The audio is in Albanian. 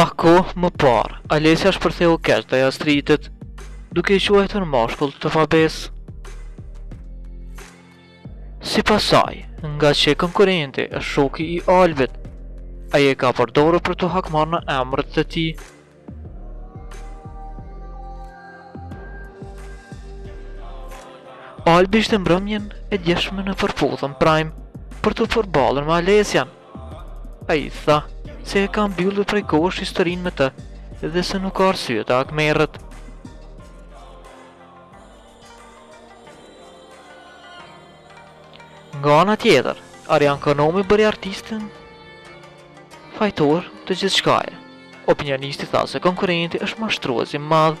Pak kohë më parë, Alessia shpërtheu keq ndaj Astridit, duke e quajtur mashkull të pabesë. Sipas saj, ngaqë konkurrenti është shoki i Albit, ai e ka përdorur për t'u hakmarrë në emër të tij. Albi ishte mbrëmjen e djeshme në Përputhen Prime për t'u përballur me Alessian. Ai tha se e ka mbyllur prej kohësh historinë me të dhe se nuk ka arsye të hakmerret. Nga ana tjetër, Arjan Konomi bëri artistin fajtor të gjithçkaje. Opinionisti tha se konkurrenti është mashtrues i madh.